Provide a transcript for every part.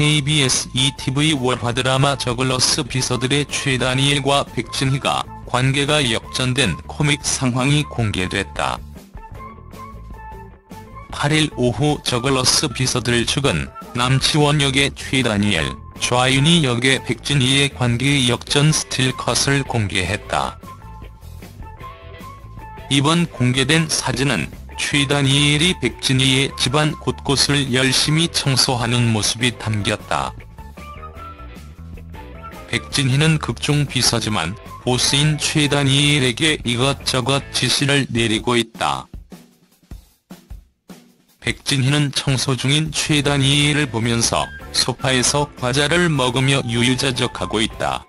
KBS ETV 월화 드라마 저글러스 비서들의 최다니엘과 백진희가 관계가 역전된 코믹 상황이 공개됐다. 8일 오후 저글러스 비서들 측은 남치원 역의 최다니엘, 좌윤희 역의 백진희의 관계 역전 스틸컷을 공개했다. 이번 공개된 사진은 최다니엘이 백진희의 집안 곳곳을 열심히 청소하는 모습이 담겼다. 백진희는 극중 비서지만 보스인 최다니엘에게 이것저것 지시를 내리고 있다. 백진희는 청소 중인 최다니엘을 보면서 소파에서 과자를 먹으며 유유자적하고 있다.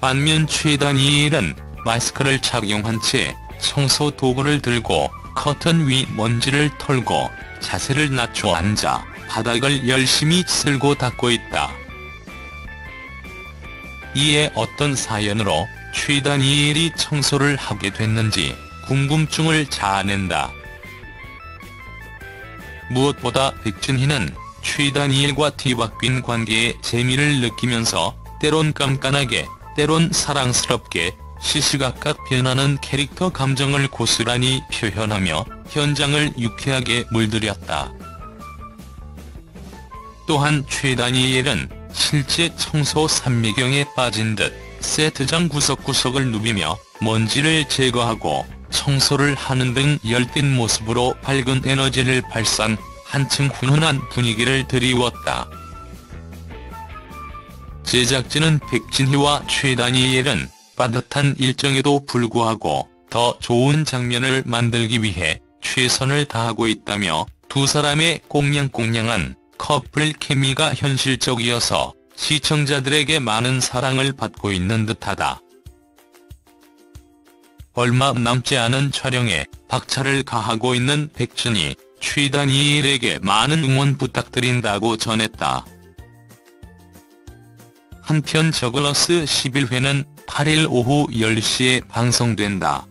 반면 최다니엘은 마스크를 착용한 채 청소 도구를 들고 커튼 위 먼지를 털고 자세를 낮춰 앉아 바닥을 열심히 쓸고 닦고 있다. 이에 어떤 사연으로 최다니엘이 청소를 하게 됐는지 궁금증을 자아낸다. 무엇보다 백준희는 최다니엘과 티박빈 관계의 재미를 느끼면서 때론 깐깐하게 때론 사랑스럽게 시시각각 변하는 캐릭터 감정을 고스란히 표현하며 현장을 유쾌하게 물들였다. 또한 최다니엘은 실제 청소 산미경에 빠진 듯 세트장 구석구석을 누비며 먼지를 제거하고 청소를 하는 등 열띤 모습으로 밝은 에너지를 발산, 한층 훈훈한 분위기를 드리웠다. 제작진은 백진희와 최다니엘은 빠듯한 일정에도 불구하고 더 좋은 장면을 만들기 위해 최선을 다하고 있다며 두 사람의 꽁냥꽁냥한 커플 케미가 현실적이어서 시청자들에게 많은 사랑을 받고 있는 듯하다. 얼마 남지 않은 촬영에 박차를 가하고 있는 백준이 최다니엘에게 많은 응원 부탁드린다고 전했다. 한편 저글러스 11회는 8일 오후 10시에 방송된다.